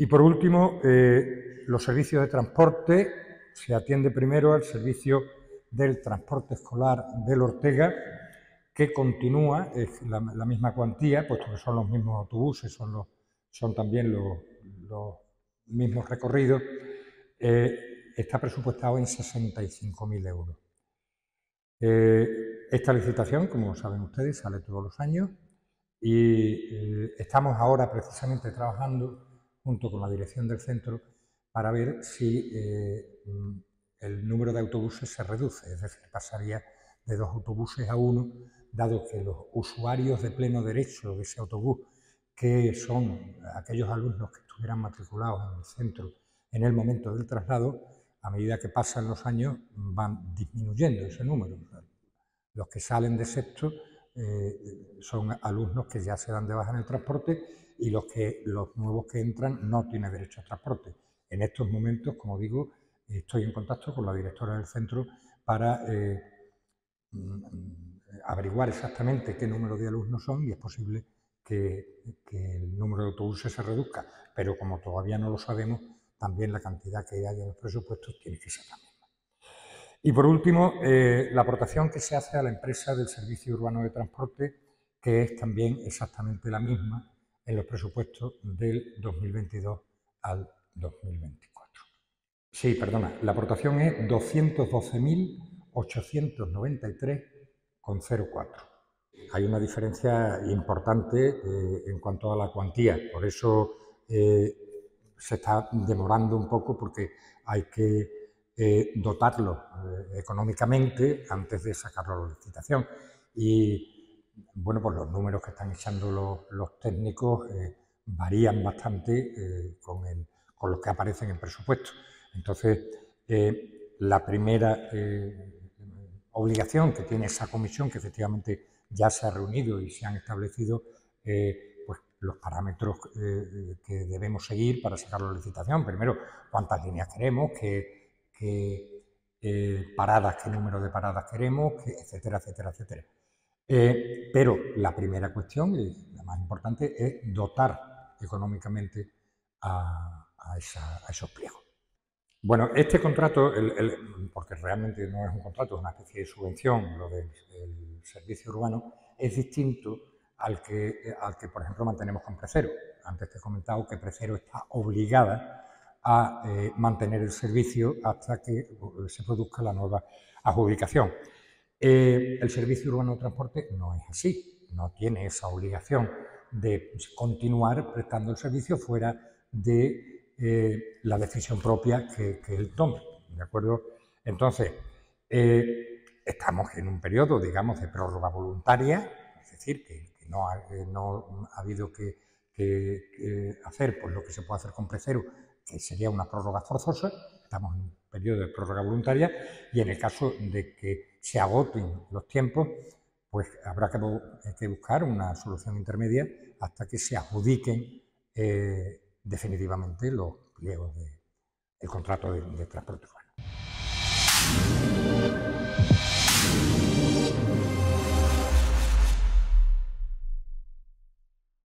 Y por último, eh, los servicios de transporte. Se atiende primero al servicio del transporte escolar del Ortega, que continúa, es la, misma cuantía, puesto que son los mismos autobuses, son, también los, mismos recorridos, eh, está presupuestado en 65.000 euros. Eh, esta licitación, como saben ustedes, sale todos los años y estamos ahora precisamente trabajando junto con la dirección del centro para ver si el número de autobuses se reduce, es decir, pasaría de dos autobuses a uno dado que los usuarios de pleno derecho de ese autobús, que son aquellos alumnos que estuvieran matriculados en el centro en el momento del traslado, a medida que pasan los años van disminuyendo ese número. Los que salen de sexto eh, son alumnos que ya se dan de baja en el transporte y los, que, los nuevos que entran no tienen derecho al transporte. En estos momentos, como digo, estoy en contacto con la directora del centro para eh, averiguar exactamente qué número de alumnos son y es posible que, el número de autobuses se reduzca, pero como todavía no lo sabemos, también la cantidad que hay en los presupuestos tiene que ser misma. Y por último, eh, la aportación que se hace a la empresa del Servicio Urbano de Transporte, que es también exactamente la misma en los presupuestos del 2022 al 2024. Sí, perdona, la aportación es 212.893 con 0,4. Hay una diferencia importante eh, en cuanto a la cuantía, por eso eh, se está demorando un poco porque hay que eh, dotarlo económicamente antes de sacarlo a la licitación. Y bueno, pues los números que están echando los, técnicos varían bastante con, los que aparecen en presupuesto. Entonces, la primera obligación que tiene esa comisión, que efectivamente ya se ha reunido y se han establecido eh, pues, los parámetros eh, que debemos seguir para sacar la licitación. Primero, cuántas líneas queremos, qué, eh, paradas, qué número de paradas queremos, etcétera, etcétera, etcétera. pero la primera cuestión, y la más importante, es dotar económicamente a, a esos pliegos. Bueno, este contrato, porque realmente no es un contrato, es una especie de subvención, lo del, servicio urbano, es distinto al que, al que, por ejemplo, mantenemos con Precero. Antes te he comentado que Precero está obligada a eh, mantener el servicio hasta que eh, se produzca la nueva adjudicación. Eh, el servicio urbano de transporte no es así, no tiene esa obligación de continuar prestando el servicio fuera de la decisión propia que, él tome. ¿De acuerdo? Entonces, estamos en un periodo, digamos, de prórroga voluntaria, es decir, que, no, ha, no, ha, habido que, hacer pues, lo que se puede hacer con Precero, que sería una prórroga forzosa. Estamos en un periodo de prórroga voluntaria y en el caso de que se agoten los tiempos, pues habrá que, buscar una solución intermedia hasta que se adjudiquen eh, definitivamente los pliegos del contrato de, de transporte urbano.